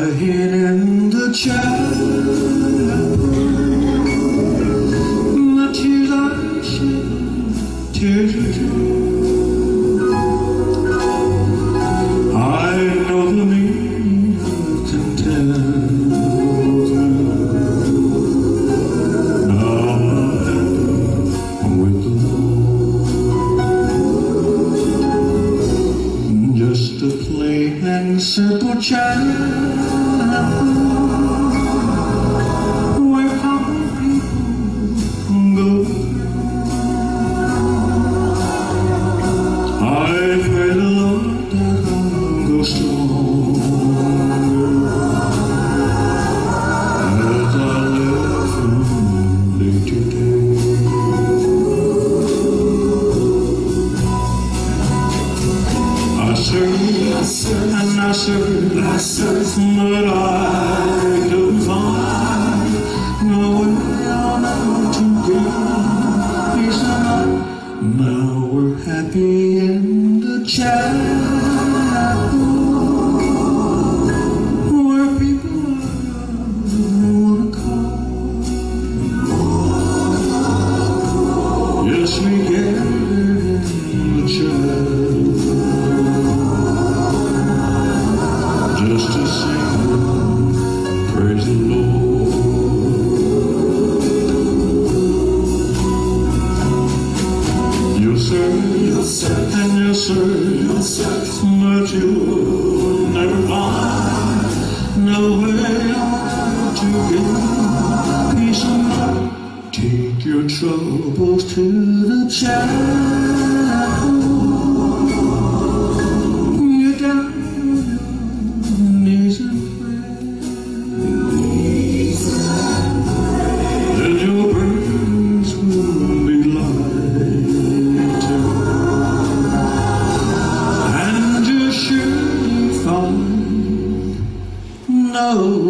I in the chapel. The tears I shed. I know the meaning of contentment. Now I'm with the. Just a plain and simple child. And I serve, I serve, but I couldn't find no way on to mind. Now we're happy in the chapel Serve, and you'll serve, you'll you'll never find no way to get peace. Take your troubles to the chapel. And